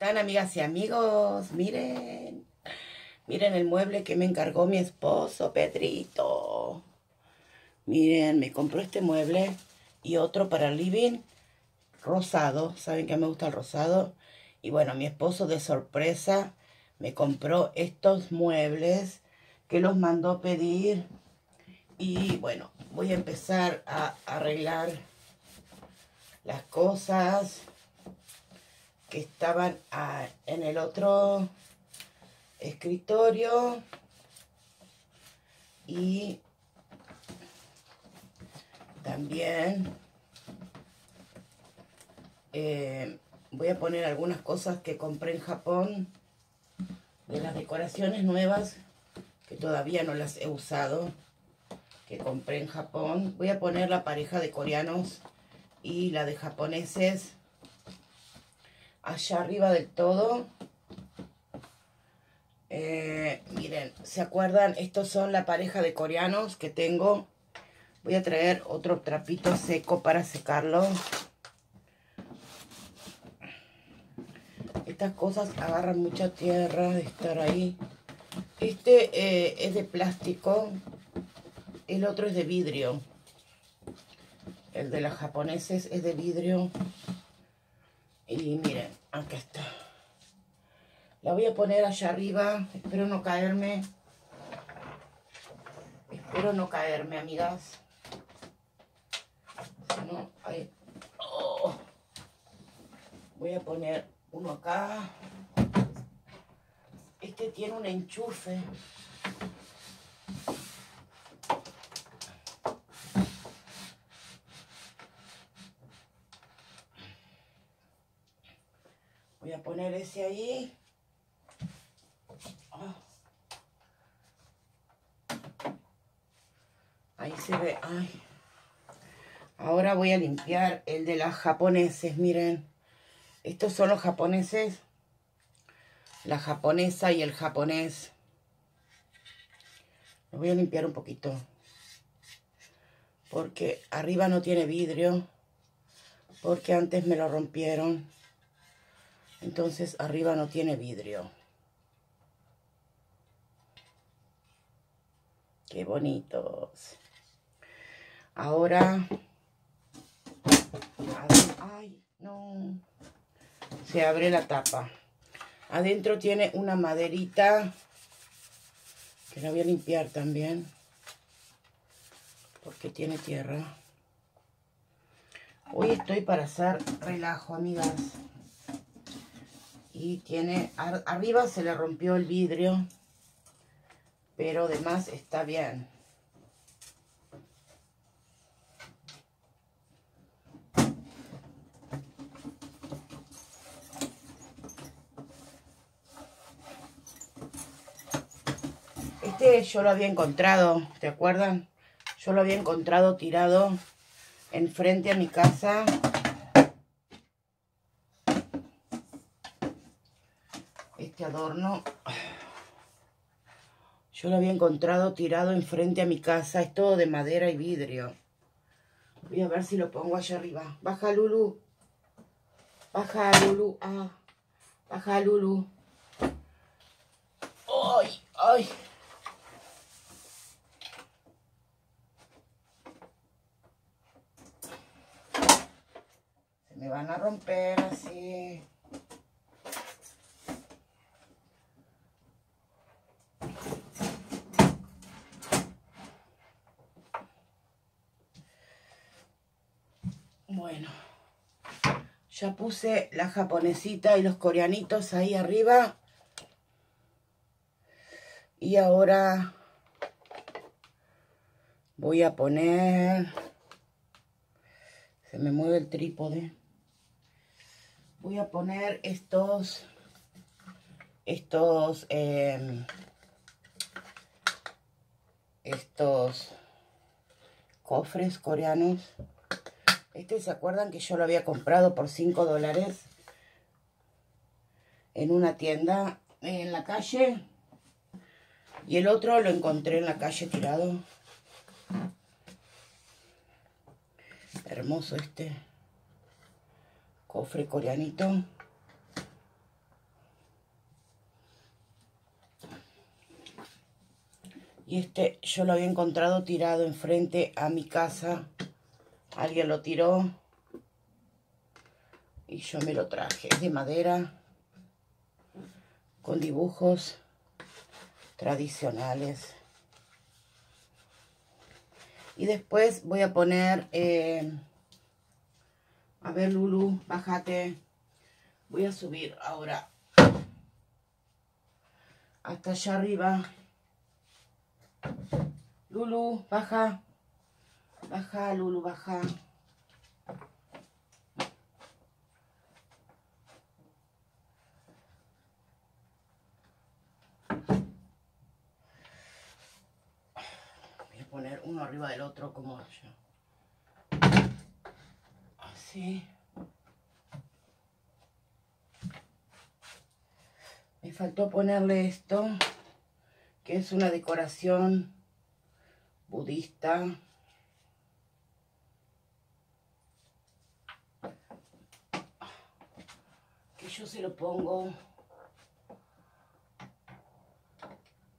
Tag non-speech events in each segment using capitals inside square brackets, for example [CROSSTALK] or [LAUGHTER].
están amigas y amigos? Miren, miren el mueble que me encargó mi esposo, Pedrito. Miren, me compró este mueble y otro para living, rosado. ¿Saben que me gusta el rosado? Y bueno, mi esposo de sorpresa me compró estos muebles que los mandó pedir. Y bueno, voy a empezar a arreglar las cosas que estaban en el otro escritorio. Y también eh, voy a poner algunas cosas que compré en Japón de las decoraciones nuevas que todavía no las he usado que compré en Japón. Voy a poner la pareja de coreanos y la de japoneses allá arriba del todo. Eh, miren, ¿se acuerdan? Estos son la pareja de coreanos que tengo. Voy a traer otro trapito seco para secarlo. Estas cosas agarran mucha tierra de estar ahí. Este eh, es de plástico. El otro es de vidrio. El de los japoneses es de vidrio. Y miren, acá está. La voy a poner allá arriba. Espero no caerme. Espero no caerme, amigas. no, ahí. Oh. Voy a poner uno acá. Este tiene un enchufe. Poner ese ahí. Ah. Ahí se ve. Ay. Ahora voy a limpiar el de las japoneses. Miren. Estos son los japoneses. La japonesa y el japonés. Lo voy a limpiar un poquito. Porque arriba no tiene vidrio. Porque antes me lo rompieron. Entonces arriba no tiene vidrio. Qué bonitos. Ahora... Ay, no. Se abre la tapa. Adentro tiene una maderita que la voy a limpiar también porque tiene tierra. Hoy estoy para hacer relajo, amigas y tiene arriba se le rompió el vidrio pero además está bien este yo lo había encontrado ¿te acuerdan? yo lo había encontrado tirado enfrente a mi casa Yo lo había encontrado tirado enfrente a mi casa. Es todo de madera y vidrio. Voy a ver si lo pongo allá arriba. Baja, Lulu. Baja, Lulu. Ah, baja, Lulu. ¡Ay! ¡Ay! Se me van a romper así. Bueno, ya puse la japonesita y los coreanitos ahí arriba. Y ahora voy a poner... Se me mueve el trípode. Voy a poner estos... Estos... Em, estos cofres coreanos este, ¿se acuerdan que yo lo había comprado por 5 dólares? En una tienda en la calle. Y el otro lo encontré en la calle tirado. Hermoso este cofre coreanito. Y este yo lo había encontrado tirado enfrente a mi casa Alguien lo tiró. Y yo me lo traje. Es de madera. Con dibujos tradicionales. Y después voy a poner... Eh, a ver, Lulu, bájate. Voy a subir ahora hasta allá arriba. Lulu, baja. Baja, Lulu, baja. Voy a poner uno arriba del otro como yo. Así. Me faltó ponerle esto, que es una decoración budista. Que yo lo pongo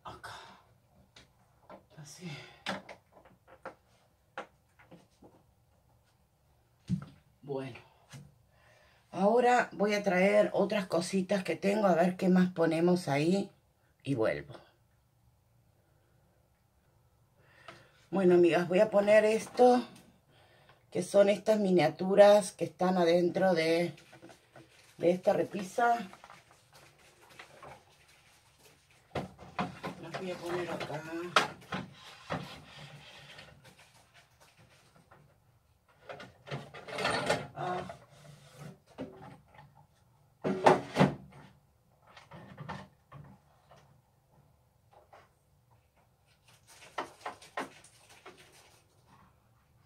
acá. Así. Bueno. Ahora voy a traer otras cositas que tengo, a ver qué más ponemos ahí y vuelvo. Bueno, amigas, voy a poner esto, que son estas miniaturas que están adentro de, de esta repisa. Las voy a poner acá. Ah.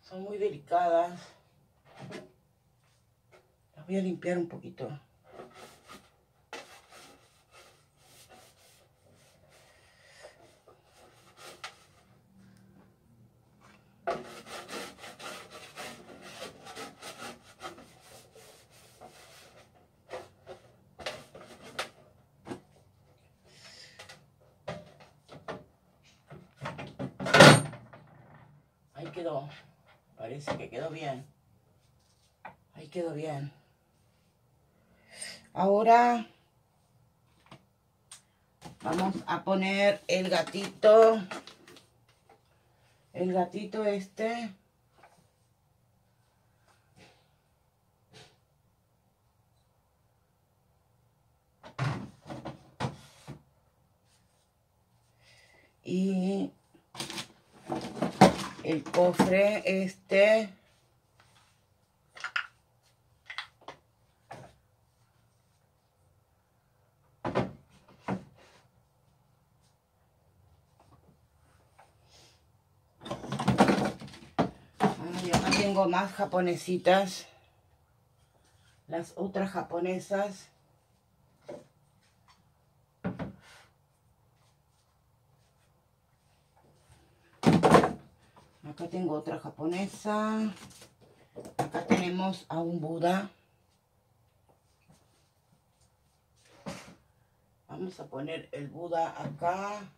Son muy delicadas. Voy a limpiar un poquito. Ahí quedó. Parece que quedó bien. Ahí quedó bien. Ahora vamos a poner el gatito. El gatito este. Y el cofre este y acá tengo más japonesitas las otras japonesas Acá tengo otra japonesa. Acá tenemos a un Buda. Vamos a poner el Buda acá.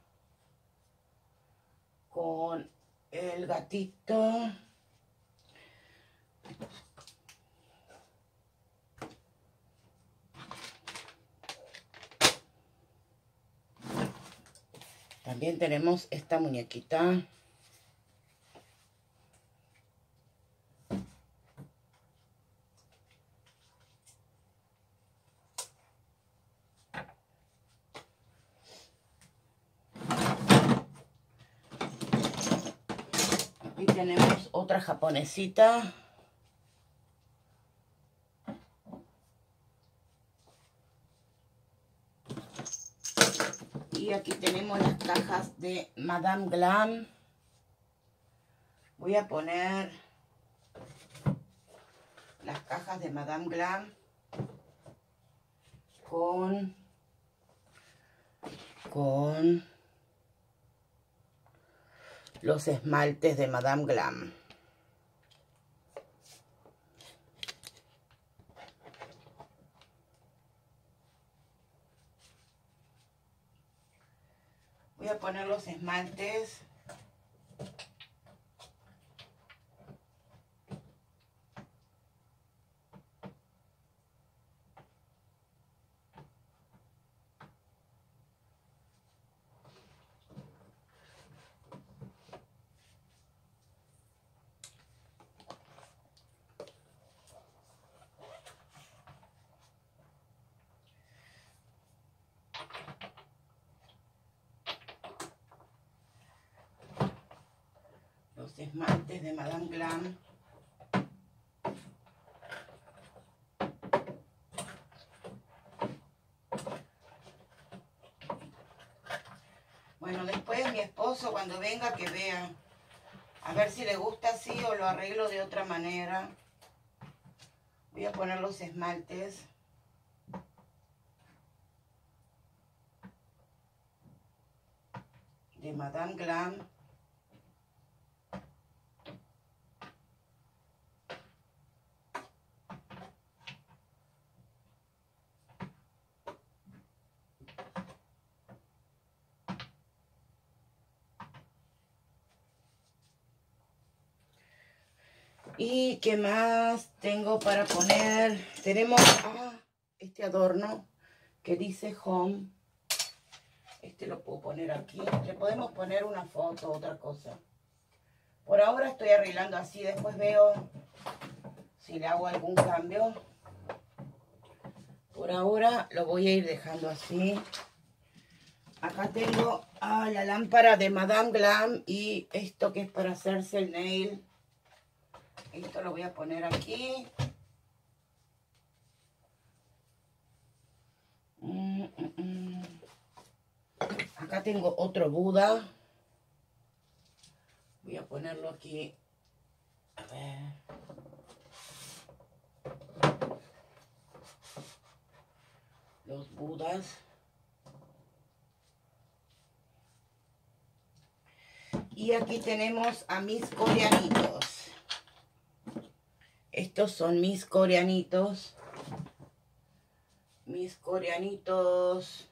Con el gatito. También tenemos esta muñequita. Aquí tenemos otra japonesita. Y aquí tenemos las cajas de Madame Glam. Voy a poner las cajas de Madame Glam con con los esmaltes de Madame Glam. Voy a poner los esmaltes esmaltes. de Madame Glam. Bueno, después mi esposo cuando venga que vea. A ver si le gusta así o lo arreglo de otra manera. Voy a poner los esmaltes. De Madame Glam. ¿Y qué más tengo para poner? Tenemos ah, este adorno que dice Home. Este lo puedo poner aquí. Le podemos poner una foto, otra cosa. Por ahora estoy arreglando así. Después veo si le hago algún cambio. Por ahora lo voy a ir dejando así. Acá tengo ah, la lámpara de Madame Glam y esto que es para hacerse el nail esto lo voy a poner aquí. Mm, mm, mm. Acá tengo otro Buda. Voy a ponerlo aquí. A ver. Los Budas. Y aquí tenemos a mis coreanitos. Estos son mis coreanitos. Mis coreanitos.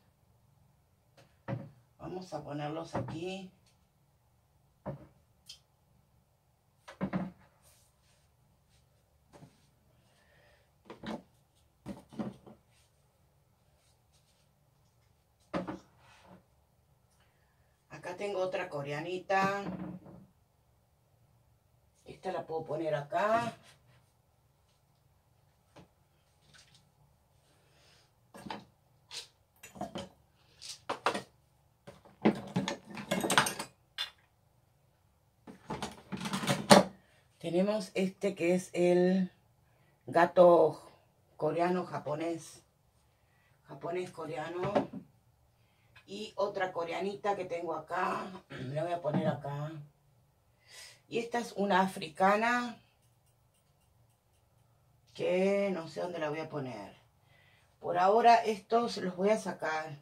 Vamos a ponerlos aquí. Acá tengo otra coreanita. Esta la puedo poner acá. Tenemos este que es el gato coreano japonés. Japonés coreano. Y otra coreanita que tengo acá. [CLEARS THROAT] La voy a poner acá. Y esta es una africana. Que no sé dónde la voy a poner. Por ahora estos los voy a sacar.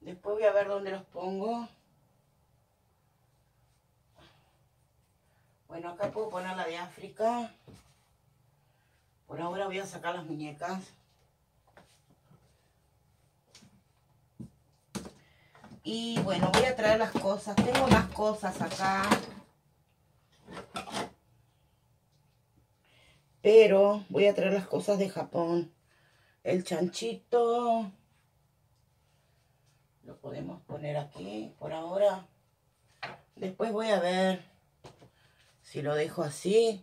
Después voy a ver dónde los pongo. Bueno, acá puedo poner la de África. Por ahora voy a sacar las muñecas. Y bueno, voy a traer las cosas. Tengo más cosas acá. Pero voy a traer las cosas de Japón. El chanchito. Lo podemos poner aquí por ahora. Después voy a ver si lo dejo así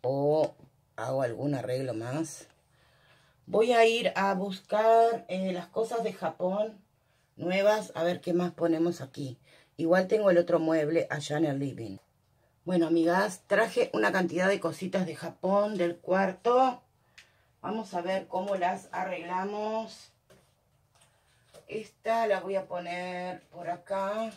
o hago algún arreglo más. Voy a ir a buscar eh, las cosas de Japón nuevas, a ver qué más ponemos aquí. Igual tengo el otro mueble allá en el living. Bueno, amigas, traje una cantidad de cositas de Japón del cuarto. Vamos a ver cómo las arreglamos. Esta la voy a poner por acá.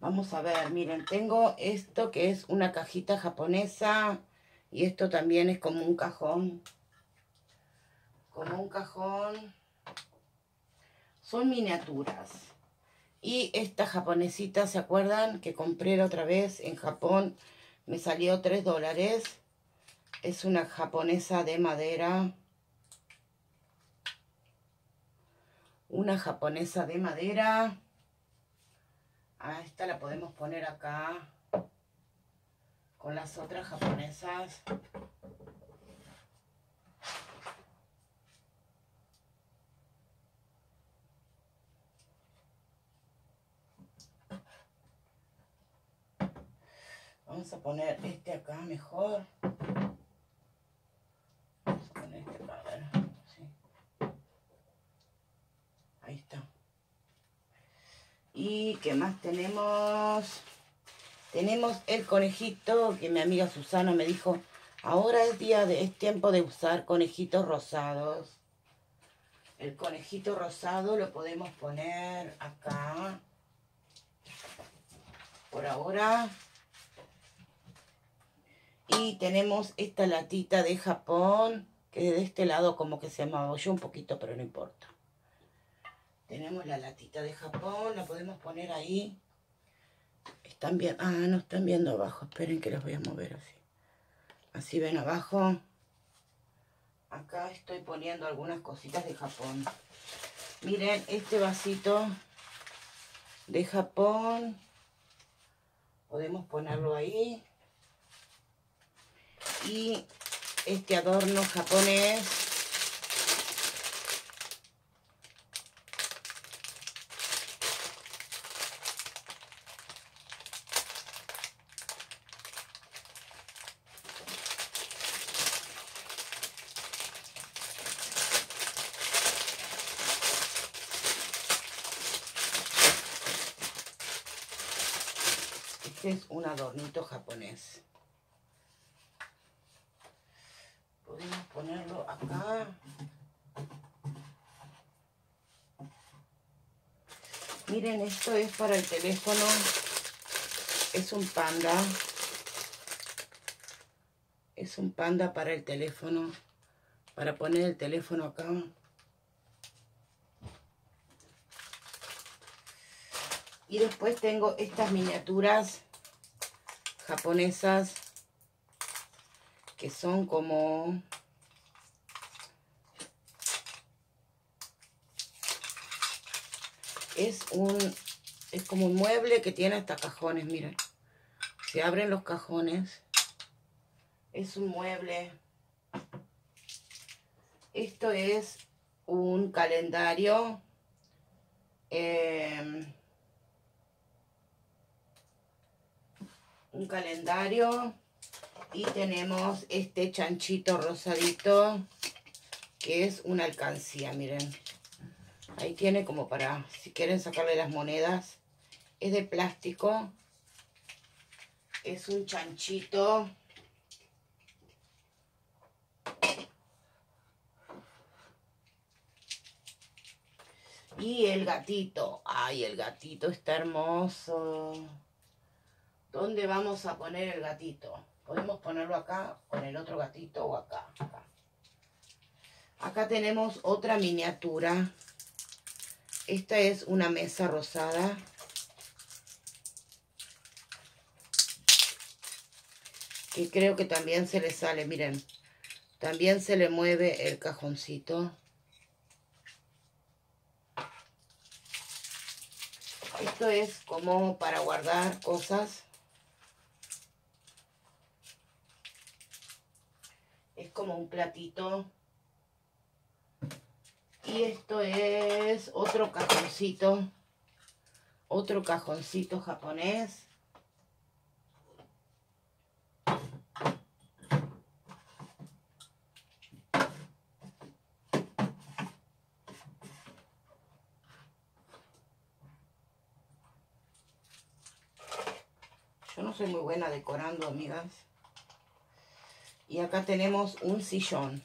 Vamos a ver, miren, tengo esto que es una cajita japonesa y esto también es como un cajón. Como un cajón. Son miniaturas. Y esta japonesita, ¿se acuerdan? Que compré la otra vez en Japón. Me salió 3 dólares. Es una japonesa de madera. Una japonesa de madera. Ah, esta la podemos poner acá con las otras japonesas. Vamos a poner este acá mejor. Vamos a poner este acá, a ver, sí. Ahí está. ¿Y qué más tenemos? Tenemos el conejito que mi amiga Susana me dijo, ahora es día de, es tiempo de usar conejitos rosados. El conejito rosado lo podemos poner acá. Por ahora. Y tenemos esta latita de Japón, que de este lado como que se yo un poquito, pero no importa. Tenemos la latita de Japón, la podemos poner ahí. Están bien, ah, no están viendo abajo, esperen que los voy a mover así. Así ven abajo. Acá estoy poniendo algunas cositas de Japón. Miren, este vasito de Japón. Podemos ponerlo ahí y este adorno japonés es un adornito japonés. Miren, esto es para el teléfono. Es un panda. Es un panda para el teléfono. Para poner el teléfono acá. Y después tengo estas miniaturas japonesas que son como es un, es como un mueble que tiene hasta cajones, miren. Se abren los cajones. Es un mueble. Esto es un calendario. Em, un calendario. Y tenemos este chanchito rosadito. Que es una alcancía, miren. Ahí tiene como para, si quieren sacarle las monedas. Es de plástico. Es un chanchito. Y el gatito. Ay, el gatito está hermoso. ¿Dónde vamos a poner el gatito? Podemos ponerlo acá, con el otro gatito o acá. Acá, tenemos otra miniatura. Esta es una mesa rosada. Que creo que también se le sale, miren. También se le mueve el cajoncito. Esto es como para guardar cosas. Es como un platito. Y esto es otro cajoncito. Otro cajoncito japonés. Yo no soy muy buena decorando, amigas. Y acá tenemos un sillón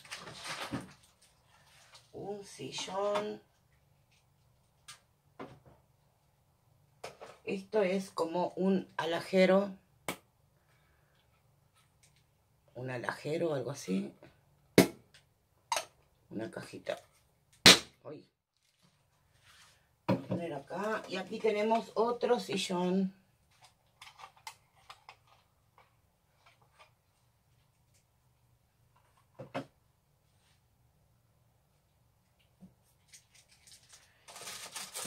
un sillón. Esto es como un alajero. Un alajero, algo así. Una cajita. Poner acá. Y aquí tenemos otro sillón.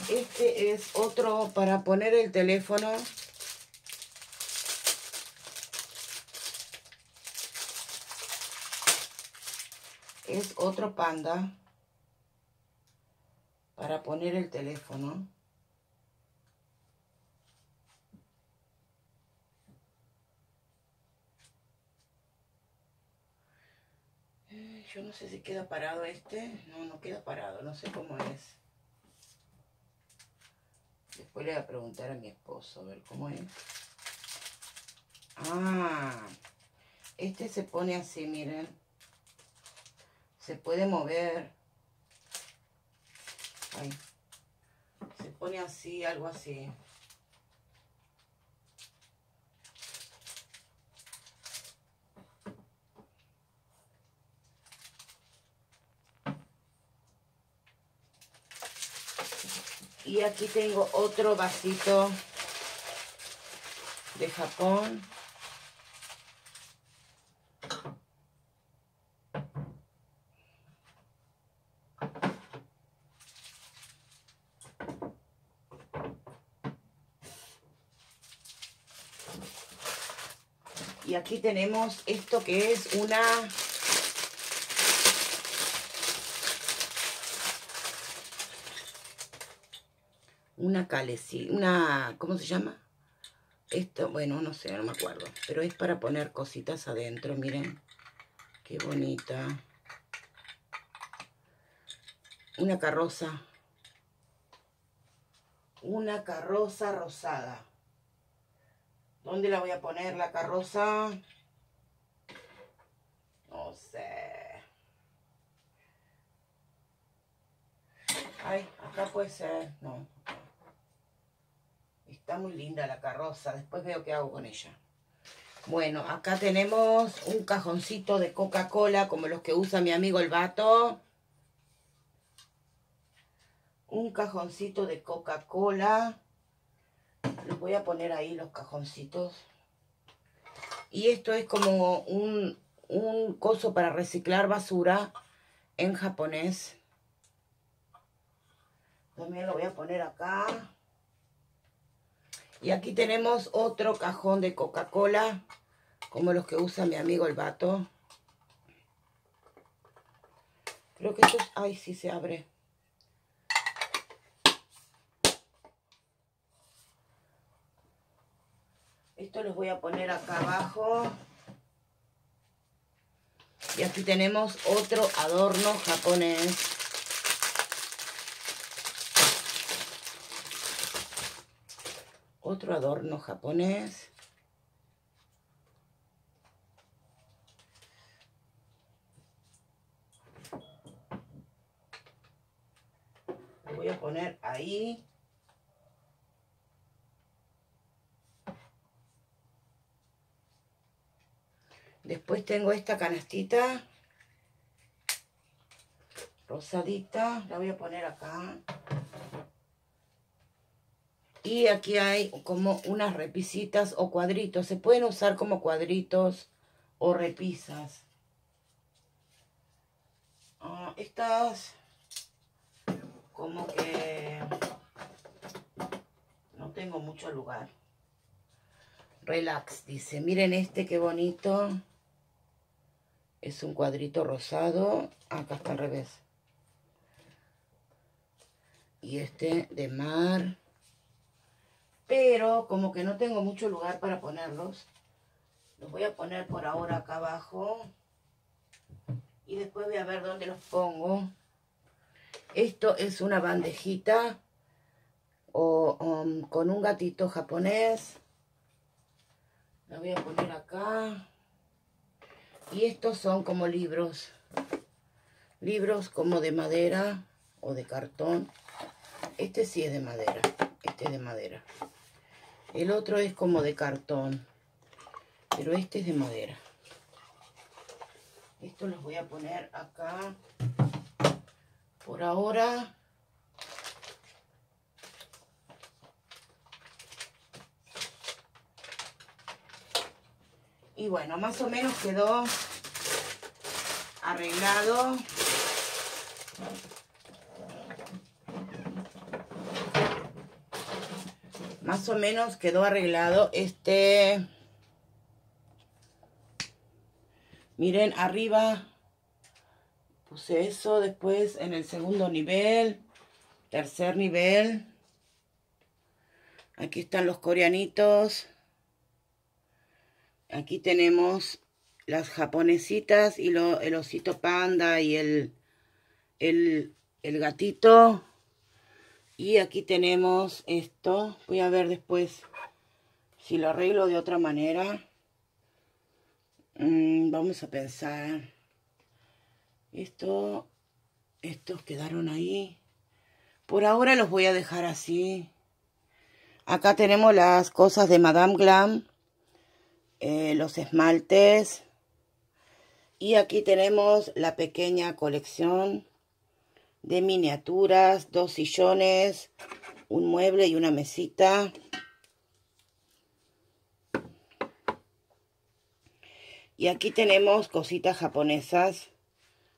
Este es otro para poner el teléfono. Es otro panda para poner el teléfono. Yo no sé si queda parado este. No, no queda parado. No sé cómo es. Después le voy a preguntar a mi esposo a ver cómo es. Ah, este se pone así, miren. Se puede mover. Ahí. Se pone así, algo así. Y aquí tengo otro vasito de Japón. Y aquí tenemos esto que es una una caleci, una, ¿cómo se llama? Esto, bueno, no sé, no me acuerdo. Pero es para poner cositas adentro, miren. Qué bonita. Una carroza. Una carroza rosada. ¿Dónde la voy a poner la carroza? No sé. Ay, acá puede ser. No. Está muy linda la carroza. Después veo qué hago con ella. Bueno, acá tenemos un cajoncito de Coca-Cola como los que usa mi amigo el vato. Un cajoncito de Coca-Cola. Les voy a poner ahí los cajoncitos. Y esto es como un, un coso para reciclar basura en japonés. También lo voy a poner acá. Y aquí tenemos otro cajón de Coca-Cola, como los que usa mi amigo el vato. Creo que esto es... Ay, sí se abre. Esto los voy a poner acá abajo. Y aquí tenemos otro adorno japonés. Otro adorno japonés. Lo voy a poner ahí. Después tengo esta canastita rosadita, la voy a poner acá. Y aquí hay como unas repisitas o cuadritos. Se pueden usar como cuadritos o repisas. Ah, estas como que no tengo mucho lugar. Relax, dice. Miren este qué bonito. Es un cuadrito rosado. Acá está al revés. Y este de mar pero como que no tengo mucho lugar para ponerlos, los voy a poner por ahora acá abajo y después voy a ver dónde los pongo. Esto es una bandejita o, um, con un gatito japonés. La voy a poner acá. Y estos son como libros. Libros como de madera o de cartón. Este sí es de madera. Este es de madera. El otro es como de cartón, pero este es de madera. Esto los voy a poner acá por ahora. Y bueno, más o menos quedó arreglado. Más o menos quedó arreglado este... Miren, arriba puse eso, después en el segundo nivel, tercer nivel. Aquí están los coreanitos. Aquí tenemos las japonesitas y lo, el osito panda y el, el, el gatito. Y aquí tenemos esto. Voy a ver después si lo arreglo de otra manera. Mm, vamos a pensar. Esto, estos quedaron ahí. Por ahora los voy a dejar así. Acá tenemos las cosas de Madame Glam. Eh, los esmaltes. Y aquí tenemos la pequeña colección de miniaturas, dos sillones, un mueble y una mesita. Y aquí tenemos cositas japonesas,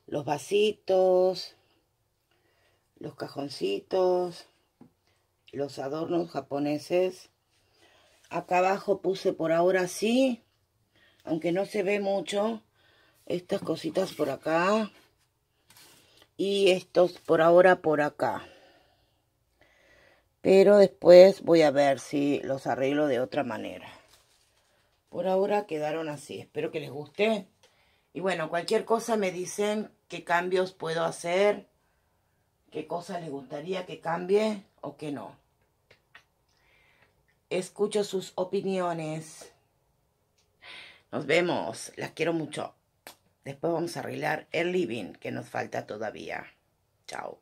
los vasitos, los cajoncitos, los adornos japoneses. Acá abajo puse por ahora sí, aunque no se ve mucho, estas cositas por acá y estos por ahora por acá. Pero después voy a ver si los arreglo de otra manera. Por ahora quedaron así. Espero que les guste. Y bueno, cualquier cosa me dicen qué cambios puedo hacer. Qué cosas les gustaría que cambie o que no. Escucho sus opiniones. Nos vemos. Las quiero mucho. Después vamos a arreglar el living que nos falta todavía. Chao.